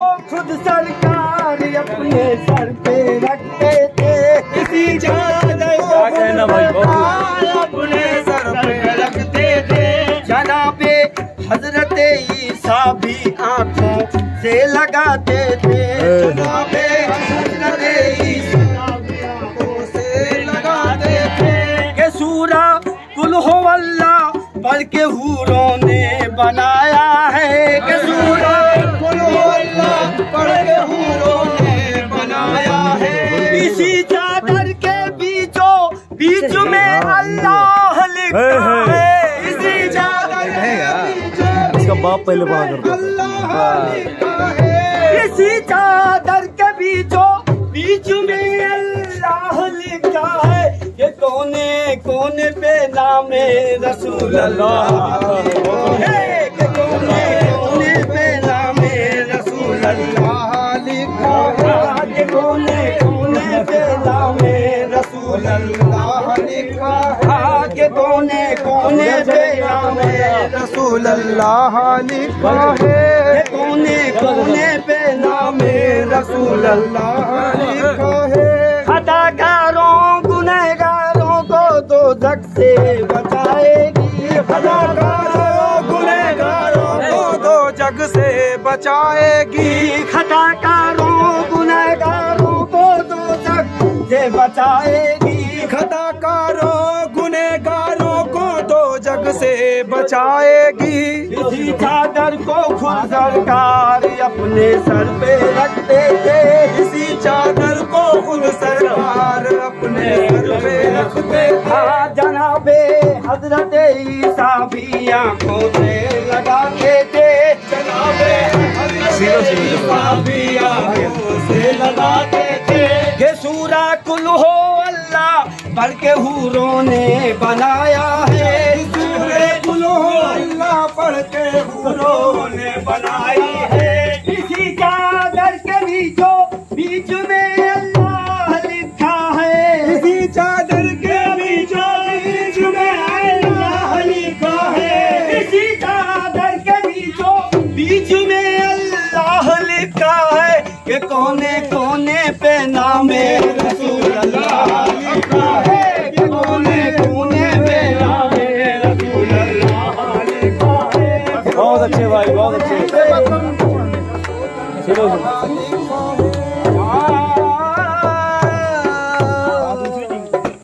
खुद सरकार अपने सर पे रखते थे। किसी अपने सर पे रखते थे। जनाबे हज़रत ईसा भी आँखों से लगाते थे। जनाबे हज़रत ईसा भी आँखों से लगाते थे। के सूरा कुल हो अल्लाह पढ़ के हूरों ने बनाया इसी चादर के बीचों बीच में अल्लाह लिखा है इसी चादर इसका बाप पहले पढ़ा करता है। इसी चादर के बीचों बीच में अल्लाह लिखा है। ये कोने कोने पे नामे रसूल अल्लाह कोने कोने पे नामे रसूल अल्लाह कि कोने कोने पे रसूल अल्लाह लिखा है। कोने कोने पे नामे रसूल अल्लाह लिखा है। अदाकारों गुनहगारों को दो जग से बचाएगी। अदाकारों गुनहगारों को दो जग से बचाएगी। खताकारों गुनहगारों को दो जग से बचाएगी। खताकारों गुनेगारों को दो जग से बचाएगी। इसी चादर को खुद सरकार अपने सर पे रखते थे। इसी चादर को खुद सरकार अपने सर पे रखते थे। जनाबे हज़रत ईसा भी आँखों से लगाते थे। जनाबे हज़रत ईसा भी आँखों से लगाते थे। ये सूरा कुल हो पढ़ के हूरों ने बनाया है। सूरे कुल अल्लाह के हूरों ने बनाई है। इसी चादर के बीचों बीच में अल्लाह लिखा है। इसी चादर के बीचों बीच में अल्लाह लिखा है। इसी चादर के बीचों बीच में अल्लाह लिखा है। कि कोने